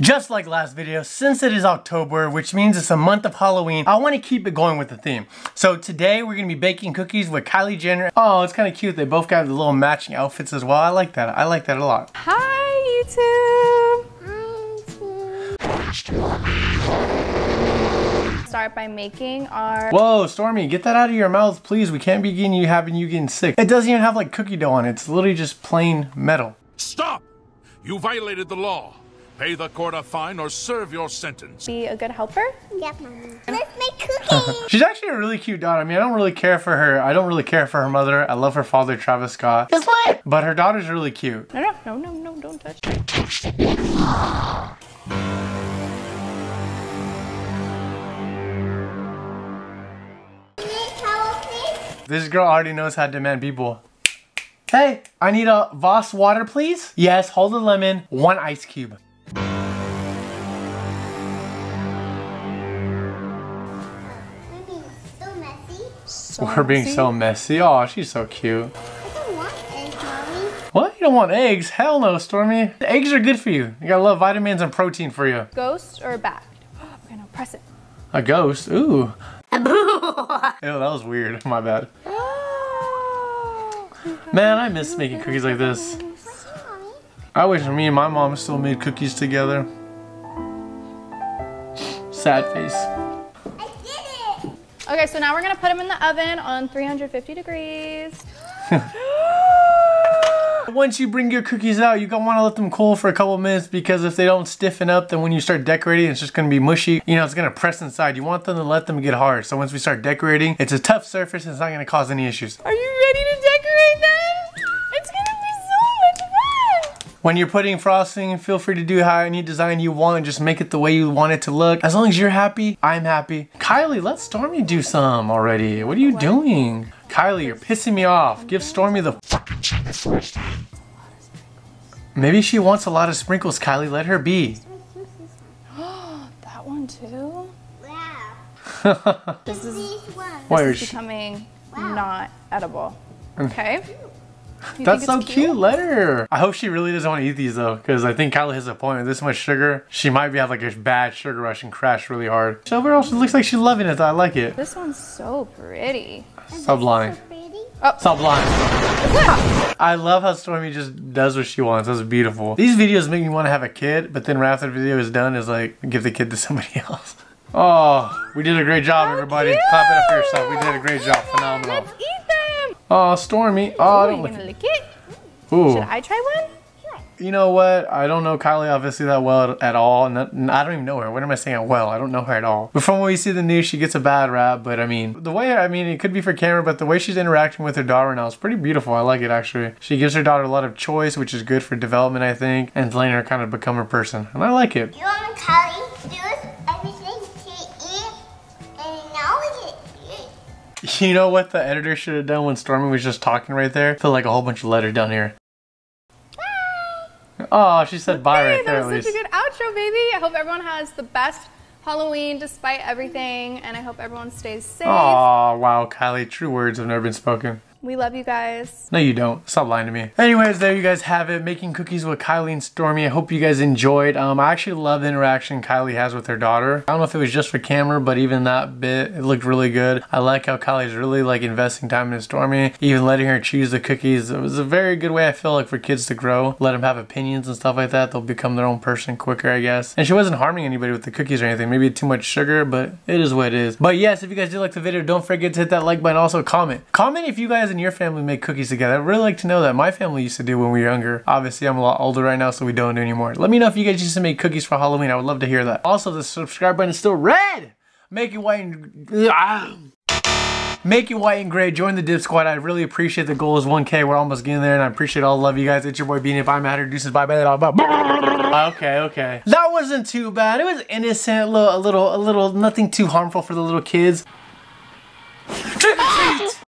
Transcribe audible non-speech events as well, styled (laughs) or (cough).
Just like last video, since it is October, which means it's a month of Halloween, I want to keep it going with the theme. So today we're going to be baking cookies with Kylie Jenner. Oh, it's kind of cute. They both got the little matching outfits as well. I like that. I like that a lot. Hi, YouTube. Start by making our... Whoa, Stormi, get that out of your mouth, please. We can't be getting you having you getting sick. It doesn't even have like cookie dough on it. It's literally just plain metal. Stop! You violated the law. Pay the court a fine or serve your sentence. Be a good helper? Yep, mommy. Let's make cookies. (laughs) She's actually a really cute daughter. I mean, I don't really care for her. I don't really care for her mother. I love her father, Travis Scott. It's lit. But her daughter's really cute. No, no, no, no, no, don't touch. Need? This girl already knows how to demand people. Hey, I need a Voss water, please. Yes, hold a lemon, one ice cube. So (laughs) We're being messy. so messy. Oh, she's so cute. I don't want eggs, mommy. What? You don't want eggs? Hell no, Stormi. Eggs are good for you. You got a lot of vitamins and protein for you. Ghost or a bat? (gasps) We're gonna press it. A ghost? Ooh. (laughs) Ew, that was weird. My bad. (gasps) Oh. Man, I miss making cookies like this. What's your mommy? I wish me and my mom still made cookies together. Sad face. I did it. Okay, so now we're gonna put them in the oven on 350 degrees. (laughs) Once you bring your cookies out, you're gonna want to let them cool for a couple minutes because if they don't stiffen up, then when you start decorating, it's just going to be mushy. You know, it's going to press inside. You want them to let them get hard. So once we start decorating, it's a tough surface. It's not going to cause any issues. Are you ready to When you're putting frosting, feel free to do how any design you want. Just make it the way you want it to look. As long as you're happy, I'm happy. Kylie, let Stormi do some already. What are you doing? Kylie, you're pissing me off. Give Stormi the Maybe she wants a lot of sprinkles, Kylie. Let her be. (gasps) That one too? Wow. (laughs) This is, These ones. Why this is is she? becoming not edible. Mm. Okay. You That's so it's cute. Let her. I hope she really doesn't want to eat these though, because I think Kylie has a point. With this much sugar, she might be have like a bad sugar rush and crash really hard. So overall, she looks like she's loving it. though. I like it. This one's so pretty. Sublime. So pretty. Oh. Sublime. I love how Stormi just does what she wants. That's beautiful. These videos make me want to have a kid, but then right after the video is done, is like give the kid to somebody (laughs) else. Oh, we did a great job, everybody. Clap it up for yourself. We did a great job. Phenomenal. Let's eat them. Oh, Stormi. Uh, oh, Are don't you lick gonna it. lick it? Ooh. Should I try one? You know what? I don't know Kylie obviously that well at all. and I don't even know her. What am I saying? Well, I don't know her at all. But from what we see in the news, she gets a bad rap. But I mean, the way I mean, it could be for camera, but the way she's interacting with her daughter now is pretty beautiful. I like it actually. She gives her daughter a lot of choice, which is good for development, I think, and letting her kind of become a person. And I like it. You want Kylie (laughs) You know what the editor should have done when Stormi was just talking right there? Put like a whole bunch of letters down here. Oh, she said bye right there that at was least. such a good outro, baby. I hope everyone has the best Halloween despite everything, and I hope everyone stays safe. Oh, wow, Kylie. True words have never been spoken. We love you guys. No, you don't. Stop lying to me. Anyways, there you guys have it. Making cookies with Kylie and Stormi. I hope you guys enjoyed. Um, I actually love the interaction Kylie has with her daughter. I don't know if it was just for camera, but even that bit, it looked really good. I like how Kylie's really like investing time in Stormi, even letting her choose the cookies. It was a very good way I feel like for kids to grow. Let them have opinions and stuff like that. They'll become their own person quicker, I guess. And she wasn't harming anybody with the cookies or anything. Maybe too much sugar, but it is what it is. But yes, if you guys did like the video, don't forget to hit that like button. Also comment. Comment if you guys and your family make cookies together. I'd really like to know that. My family used to do when we were younger. Obviously, I'm a lot older right now, so we don't do anymore. Let me know if you guys used to make cookies for Halloween. I would love to hear that. Also, the subscribe button is still red. Make it white and... Ah. Make it white and gray. Join the Dip Squad. I really appreciate the goal is 1K. We're almost getting there, and I appreciate all the love you guys. It's your boy Beanie. If I'm out here, deuces. Bye bye. bye, bye. Okay, okay. That wasn't too bad. It was innocent. A little, a little, a little. Nothing too harmful for the little kids. Trick or treat.